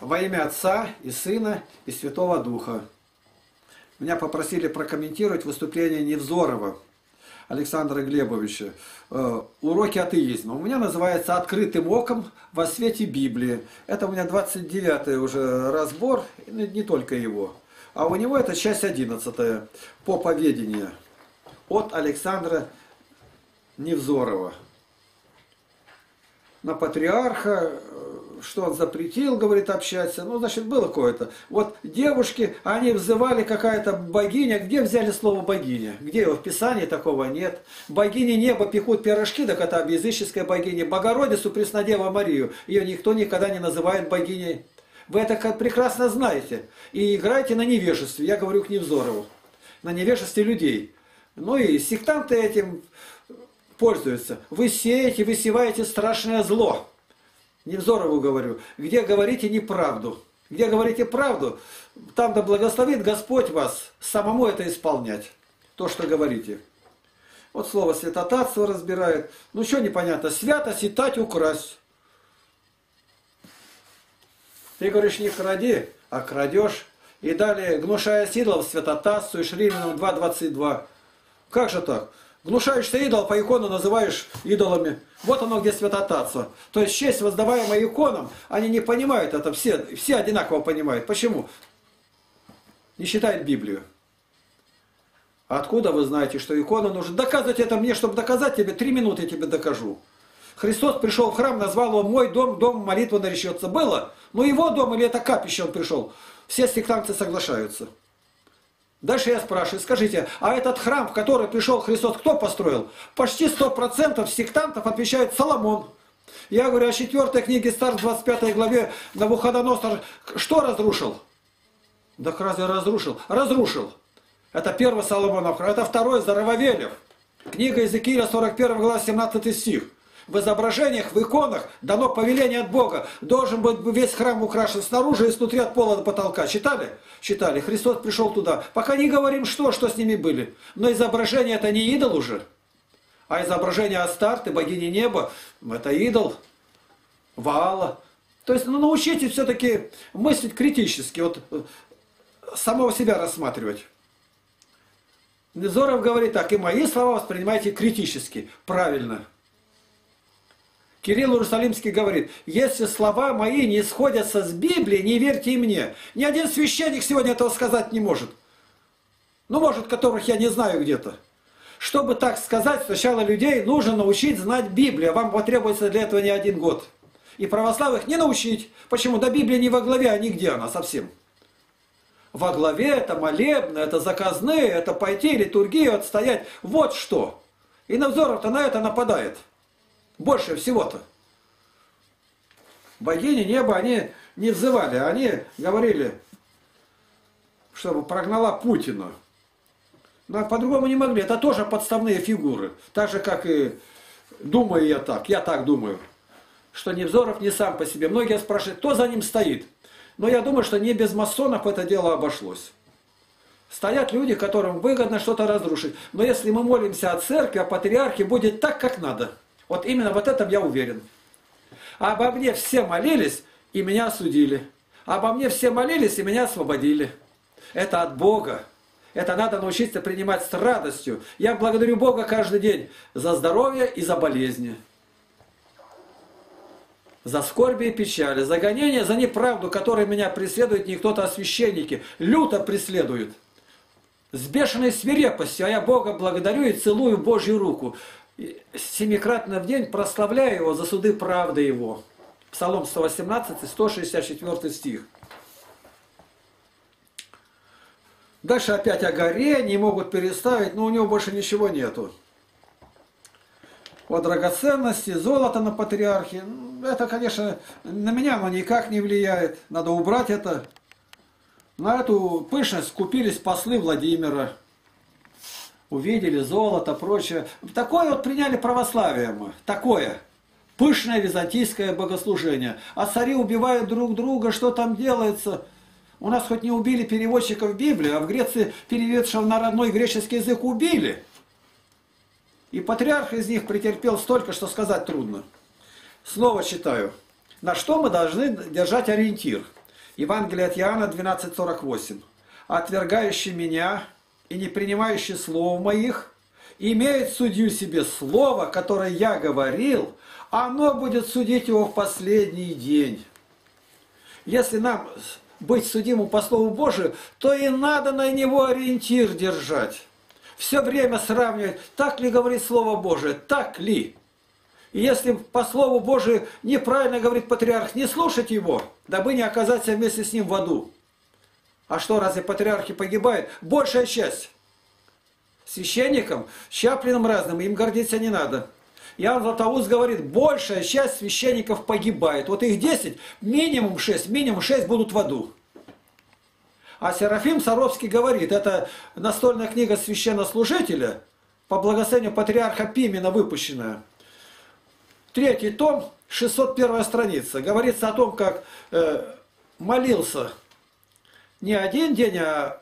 Во имя Отца и Сына и Святого Духа. Меня попросили прокомментировать выступление Невзорова Александра Глебовича. Э, Уроки атеизма. У меня называется «Открытым оком во свете Библии». Это у меня 29-й уже разбор, не только его. А у него это часть 11 по поведению от Александра Невзорова. На патриарха что он запретил, говорит, общаться. Ну, значит, было какое-то. Вот девушки, они взывали какая-то богиня. Где взяли слово богиня? Где его в Писании такого нет? Богини неба пекут пирожки, так это языческая богиня. Богородицу Преснодева Марию. Ее никто никогда не называет богиней. Вы это прекрасно знаете. И играете на невежестве. Я говорю к Невзорову. На невежестве людей. Ну и сектанты этим пользуются. Вы сеете, высеваете страшное зло. Невзорову говорю, где говорите неправду. Где говорите правду, там да благословит Господь вас самому это исполнять. То, что говорите. Вот слово святотатство разбирает. Ну что непонятно? Свято сетать украсть. Ты говоришь, не кради, а крадешь. И далее, гнушая идолов, святотатствуешь, Римлянам 2.22. Как же так? Гнушаешься идол, по икону называешь идолами. Вот оно где святотатство. То есть честь, воздаваемая иконам, они не понимают это, все, все одинаково понимают. Почему? Не считают Библию. откуда вы знаете, что икона нужна? Доказывать это мне, чтобы доказать тебе, три минуты тебе докажу. Христос пришел в храм, назвал его «Мой дом, дом молитвы наречется». Было? Но его дом или это капище он пришел? Все сектанты соглашаются. Дальше я спрашиваю, скажите, а этот храм, в который пришел Христос, кто построил? Почти 100% сектантов отвечает Соломон. Я говорю о четвертой книге Старт 25 главе Навуходоносор что разрушил? Да разве разрушил? Разрушил. Это первый Соломонов храм, это второй Зарававелев. Книга Иезекииля 41 глава 17 стих в изображениях, в иконах дано повеление от Бога. Должен быть весь храм украшен снаружи и снутри от пола до потолка. Читали? Читали. Христос пришел туда. Пока не говорим, что, что с ними были. Но изображение это не идол уже. А изображение Астарты, богини неба, это идол. Ваала. То есть ну, научитесь все-таки мыслить критически, вот э, самого себя рассматривать. Зоров говорит так, и мои слова воспринимайте критически, правильно. Кирилл Иерусалимский говорит, если слова мои не сходятся с Библией, не верьте и мне. Ни один священник сегодня этого сказать не может. Ну, может, которых я не знаю где-то. Чтобы так сказать, сначала людей нужно научить знать Библию. Вам потребуется для этого не один год. И православных не научить. Почему? Да Библия не во главе, а нигде она совсем. Во главе это молебно, это заказные, это пойти литургию отстоять. Вот что. И Навзоров-то на это нападает. Больше всего-то. Богини неба они не взывали, они говорили, чтобы прогнала Путина. Но по-другому не могли. Это тоже подставные фигуры. Так же, как и думаю я так, я так думаю, что Невзоров не сам по себе. Многие спрашивают, кто за ним стоит. Но я думаю, что не без масонов это дело обошлось. Стоят люди, которым выгодно что-то разрушить. Но если мы молимся о церкви, о патриархе, будет так, как надо. Вот именно вот этом я уверен. Обо мне все молились, и меня осудили. Обо мне все молились, и меня освободили. Это от Бога. Это надо научиться принимать с радостью. Я благодарю Бога каждый день за здоровье и за болезни. За скорби и печали, за гонение, за неправду, которая меня преследует не кто-то, а священники. Люто преследуют. С бешеной свирепостью. А я Бога благодарю и целую Божью руку семикратно в день прославляю его за суды правды его. Псалом 118, 164 стих. Дальше опять о горе, не могут переставить, но у него больше ничего нету. О драгоценности, золото на патриархе. Это, конечно, на меня оно никак не влияет. Надо убрать это. На эту пышность купились послы Владимира увидели золото, прочее. Такое вот приняли православие мы, такое. Пышное византийское богослужение. А цари убивают друг друга, что там делается? У нас хоть не убили переводчиков Библии, а в Греции переведшего на родной греческий язык убили. И патриарх из них претерпел столько, что сказать трудно. Слово читаю. На что мы должны держать ориентир? Евангелие от Иоанна 12.48. «Отвергающий меня и не принимающий слов моих, имеет судью себе слово, которое я говорил, оно будет судить его в последний день». Если нам быть судимым по Слову Божию, то и надо на него ориентир держать. Все время сравнивать, так ли говорит Слово Божие, так ли. И если по Слову Божию неправильно говорит патриарх, не слушать его, дабы не оказаться вместе с ним в аду. А что, разве патриархи погибают? Большая часть. Священникам, щаплиным разным, им гордиться не надо. Иоанн Златоуст говорит, большая часть священников погибает. Вот их 10, минимум 6, минимум 6 будут в аду. А Серафим Саровский говорит, это настольная книга священнослужителя, по благословению патриарха Пимена выпущенная. Третий том, 601 страница. Говорится о том, как э, молился не один день, а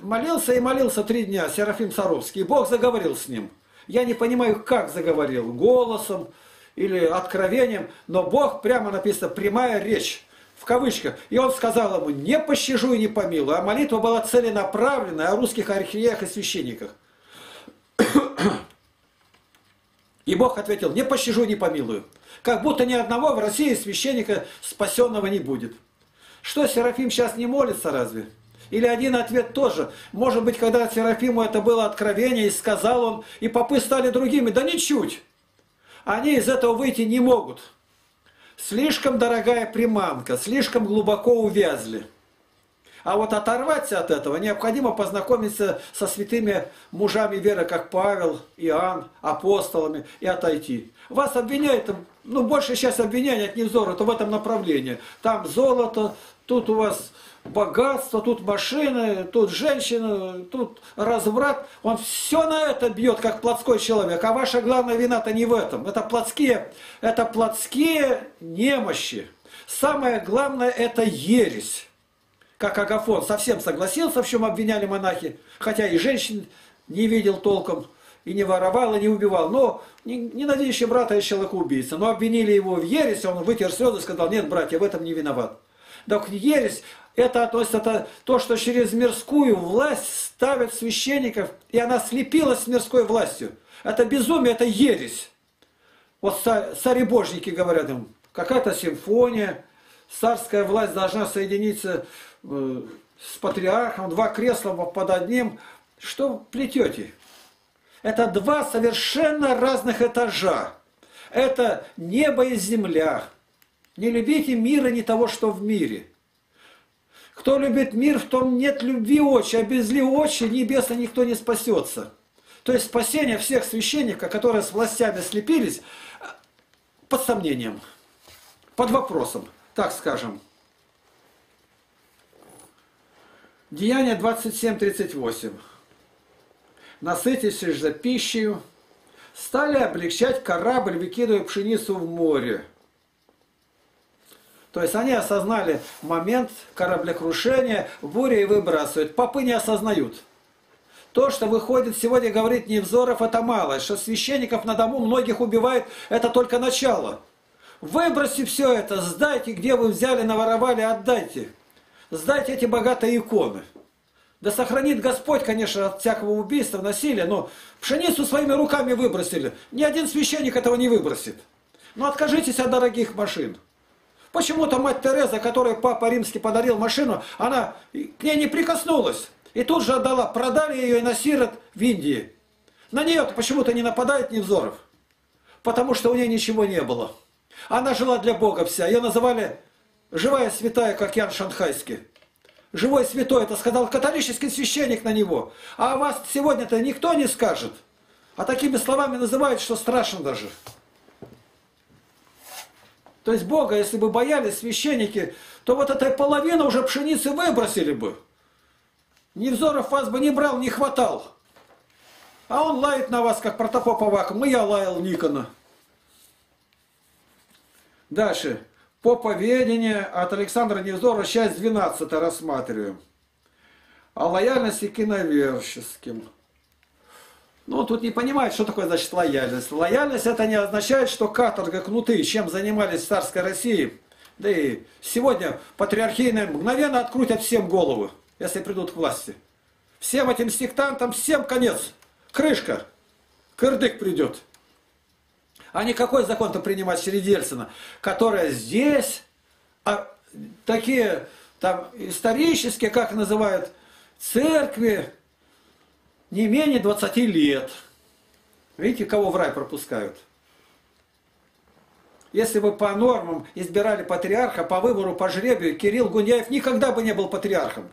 молился и молился три дня Серафим Саровский. И Бог заговорил с ним. Я не понимаю, как заговорил, голосом или откровением, но Бог, прямо написано, прямая речь, в кавычках. И он сказал ему, не пощажу и не помилую. А молитва была целенаправленная о русских архиереях и священниках. И Бог ответил, не пощажу и не помилую. Как будто ни одного в России священника спасенного не будет. Что, Серафим сейчас не молится разве? Или один ответ тоже. Может быть, когда Серафиму это было откровение, и сказал он, и попы стали другими. Да ничуть. Они из этого выйти не могут. Слишком дорогая приманка, слишком глубоко увязли. А вот оторваться от этого необходимо познакомиться со святыми мужами веры, как Павел, Иоанн, апостолами, и отойти. Вас обвиняют, ну, больше сейчас обвиняют от Невзора, то в этом направлении. Там золото, тут у вас богатство, тут машины, тут женщины, тут разврат. Он все на это бьет, как плотской человек. А ваша главная вина-то не в этом. Это плотские, это плотские немощи. Самое главное это ересь. Как Агафон совсем согласился, в чем обвиняли монахи. Хотя и женщин не видел толком, и не воровал, и не убивал. Но ненавидящий брата и человека убийца. Но обвинили его в ересе, он вытер слезы и сказал, нет, братья, в этом не виноват. Так ересь это то, то, что через мирскую власть ставят священников, и она слепилась с мирской властью. Это безумие, это ересь. Вот цари-божники говорят им, какая-то симфония, царская власть должна соединиться э, с патриархом, два кресла под одним. Что плетете? Это два совершенно разных этажа. Это небо и земля. Не любите мира, не того, что в мире. Кто любит мир, в том нет любви очи, а без ли очи небеса никто не спасется. То есть спасение всех священников, которые с властями слепились, под сомнением, под вопросом, так скажем. Деяние 27.38. Насытившись же пищей, стали облегчать корабль, выкидывая пшеницу в море. То есть они осознали момент кораблекрушения, буря и выбрасывают. Попы не осознают. То, что выходит сегодня, говорит Невзоров, это мало. Что священников на дому многих убивают, это только начало. Выбросьте все это, сдайте, где вы взяли, наворовали, отдайте. Сдайте эти богатые иконы. Да сохранит Господь, конечно, от всякого убийства, насилия, но пшеницу своими руками выбросили. Ни один священник этого не выбросит. Но откажитесь от дорогих машин. Почему-то мать Тереза, которой папа римский подарил машину, она к ней не прикоснулась. И тут же отдала, продали ее и на сирот в Индии. На нее почему-то не нападает Невзоров. Потому что у нее ничего не было. Она жила для Бога вся. Ее называли живая святая, как Ян Шанхайский. Живой святой, это сказал католический священник на него. А вас сегодня-то никто не скажет. А такими словами называют, что страшно даже. То есть Бога, если бы боялись священники, то вот этой половины уже пшеницы выбросили бы. Невзоров вас бы не брал, не хватал. А он лает на вас, как протопоп Авакум, и я лаял Никона. Дальше. Поповедение от Александра Невзора, часть 12 рассматриваем. О лояльности к иноверческим. Ну, тут не понимает, что такое значит лояльность. Лояльность это не означает, что каторга, кнуты, чем занимались в царской России Да и сегодня патриархийные мгновенно открутят всем голову, если придут к власти. Всем этим сектантам, всем конец. Крышка. Кырдык придет. А не какой закон-то принимать среди Ельцина, которая здесь, а, такие там исторические, как называют, церкви, не менее 20 лет. Видите, кого в рай пропускают? Если бы по нормам избирали патриарха, по выбору, по жребию, Кирилл Гуняев никогда бы не был патриархом.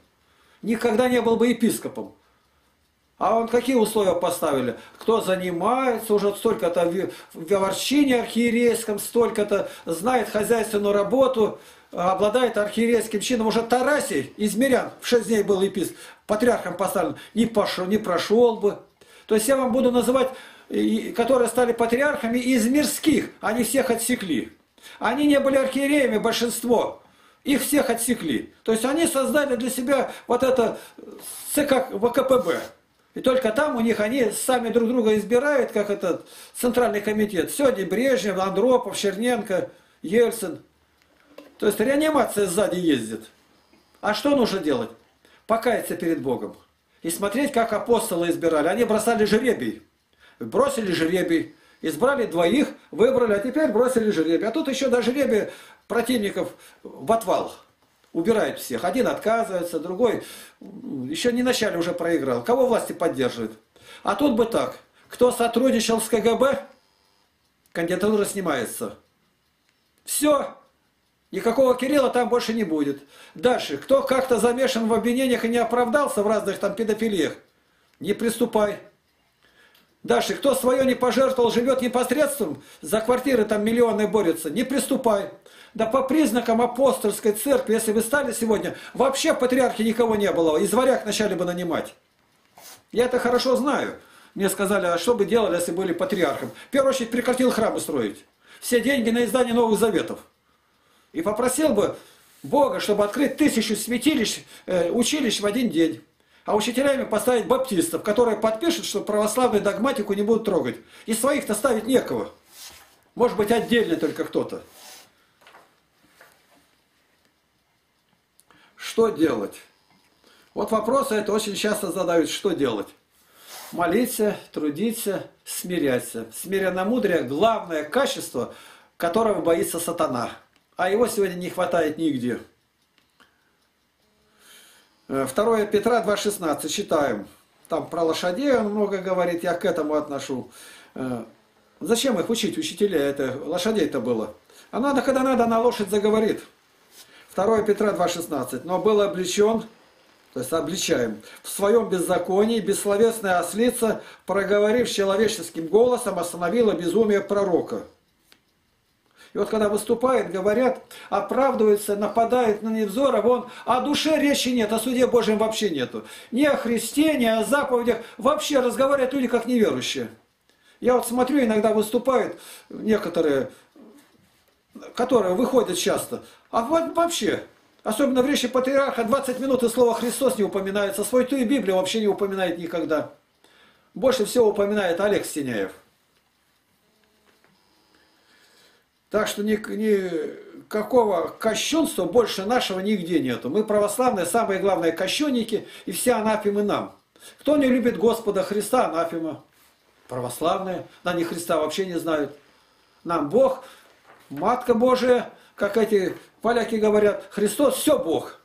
Никогда не был бы епископом. А он какие условия поставили? Кто занимается уже столько-то в ворчине архиерейском, столько-то знает хозяйственную работу, обладает архиерейским чином. Уже Тарасий из мирян в 6 дней был епископ, патриархом поставлен, не, пошел, не прошел бы. То есть я вам буду называть, которые стали патриархами из мирских, они всех отсекли. Они не были архиереями, большинство. Их всех отсекли. То есть они создали для себя вот это ЦК ВКПБ. И только там у них они сами друг друга избирают, как этот Центральный комитет. Сегодня Брежнев, Андропов, Черненко, Ельцин. То есть реанимация сзади ездит. А что нужно делать? Покаяться перед Богом. И смотреть, как апостолы избирали. Они бросали жеребий. Бросили жеребий. Избрали двоих, выбрали, а теперь бросили жеребий. А тут еще до жеребия противников в отвал убирает всех. Один отказывается, другой еще не начале уже проиграл. Кого власти поддерживает? А тут бы так. Кто сотрудничал с КГБ, кандидатура снимается. Все. Никакого Кирилла там больше не будет. Дальше. Кто как-то замешан в обвинениях и не оправдался в разных там педофилиях, не приступай. Дальше. Кто свое не пожертвовал, живет непосредством, за квартиры там миллионы борются, не приступай. Да по признакам апостольской церкви, если вы стали сегодня, вообще в патриархе никого не было. Из варяг начали бы нанимать. Я это хорошо знаю. Мне сказали, а что бы делали, если были патриархом? В первую очередь прекратил храмы строить. Все деньги на издание новых заветов. И попросил бы Бога, чтобы открыть тысячу святилищ, э, училищ в один день. А учителями поставить баптистов, которые подпишут, что православную догматику не будут трогать. И своих-то ставить некого. Может быть, отдельно только кто-то. Что делать? Вот вопросы это очень часто задают, что делать? Молиться, трудиться, смиряться. Смиренно-мудрее – главное качество, которого боится сатана. А его сегодня не хватает нигде. 2 э, Петра 2,16 читаем. Там про лошадей он много говорит, я к этому отношу. Э, зачем их учить, учителя? Это лошадей-то было. А надо, когда надо, на лошадь заговорит. 2 Петра 2,16. Но был обличен, то есть обличаем, в своем беззаконии бессловесная ослица, проговорив человеческим голосом, остановила безумие пророка. И вот когда выступает, говорят, оправдываются, нападают на Невзоров, он о душе речи нет, о суде Божьем вообще нету. Ни о Христе, ни о заповедях. Вообще разговаривают люди как неверующие. Я вот смотрю, иногда выступают некоторые, которые выходят часто. А вот вообще, особенно в речи патриарха, 20 минут и слово Христос не упоминается. Свой ту и Библию вообще не упоминает никогда. Больше всего упоминает Олег Стеняев. Так что ни, никакого кощунства больше нашего нигде нету. Мы православные, самые главные кощунники, и все анафемы нам. Кто не любит Господа Христа, анафема. Православные, них Христа вообще не знают. Нам Бог, Матка Божия, как эти Поляки говорят, Христос все Бог.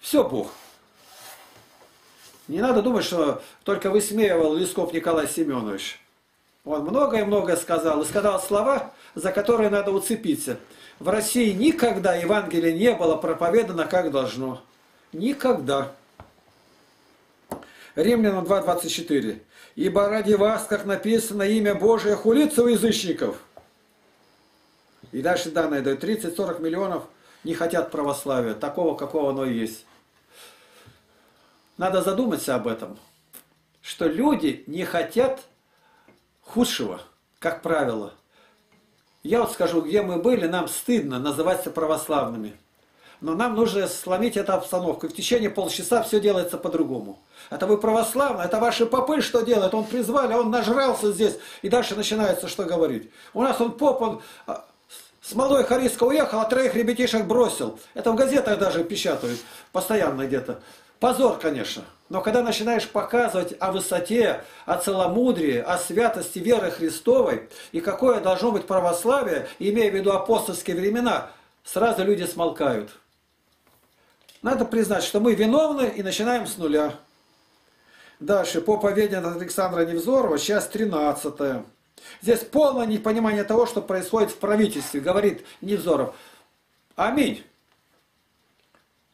Все Бог. Не надо думать, что только высмеивал Лесков Николай Семенович. Он многое-многое сказал. И сказал слова, за которые надо уцепиться. В России никогда Евангелие не было проповедано как должно. Никогда. Римлянам 2.24. «Ибо ради вас, как написано, имя Божие хулится у язычников». И дальше данные дают 30-40 миллионов – не хотят православия, такого, какого оно есть. Надо задуматься об этом, что люди не хотят худшего, как правило. Я вот скажу, где мы были, нам стыдно называться православными. Но нам нужно сломить эту обстановку. И в течение полчаса все делается по-другому. Это вы православные, это ваши попы что делают? Он призвали, он нажрался здесь. И дальше начинается что говорить. У нас он поп, он а, С молодой Хариска уехал, а троих ребятишек бросил. Это в газетах даже печатают, постоянно где-то. Позор, конечно. Но когда начинаешь показывать о высоте, о целомудрии, о святости веры Христовой, и какое должно быть православие, имея в виду апостольские времена, сразу люди смолкают. Надо признать, что мы виновны и начинаем с нуля. Дальше, по поведению Александра Невзорова, часть 13. Здесь полное непонимание того, что происходит в правительстве, говорит Невзоров. Аминь.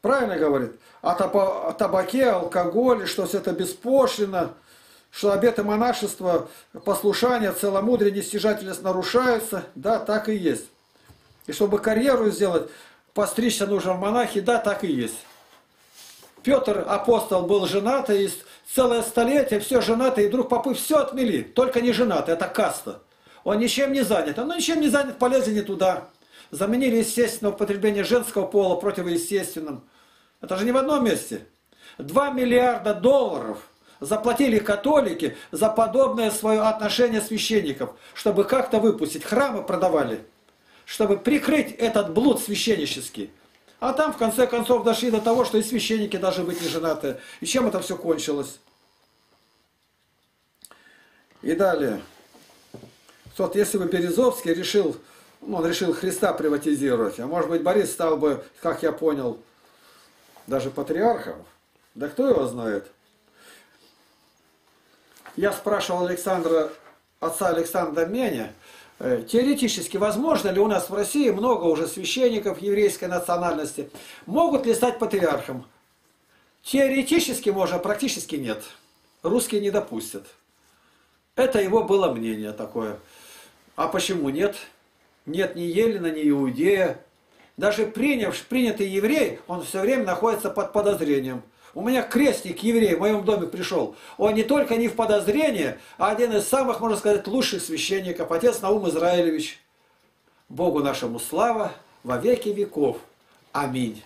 Правильно говорит. О табаке, алкоголе, что все это беспошлино, что обеты монашества, послушание, целомудрие, нестяжательность нарушаются. Да, так и есть. И чтобы карьеру сделать, постричься нужно в монахи, да, так и есть. Петр, апостол, был женат, и целое столетие, все женаты, и вдруг попы все отмели, только не женаты, это каста. Он ничем не занят, он ничем не занят, полезен не туда. Заменили естественное употребление женского пола противоестественным. Это же не в одном месте. Два миллиарда долларов заплатили католики за подобное свое отношение священников, чтобы как-то выпустить. Храмы продавали, чтобы прикрыть этот блуд священнический. А там, в конце концов, дошли до того, что и священники должны быть не женаты. И чем это все кончилось? И далее. Вот если бы Березовский решил, ну, он решил Христа приватизировать, а может быть Борис стал бы, как я понял, даже патриархом, да кто его знает. Я спрашивал Александра, отца Александра Меня, Э, теоретически, возможно ли у нас в России много уже священников еврейской национальности, могут ли стать патриархом? Теоретически можно, практически нет. Русские не допустят. Это его было мнение такое. А почему нет? Нет ни Елена, ни Иудея. Даже приняв, принятый еврей, он все время находится под подозрением. У меня крестник еврей в моем доме пришел. Он не только не в подозрение, а один из самых, можно сказать, лучших священников, отец Наум Израилевич. Богу нашему слава во веки веков. Аминь.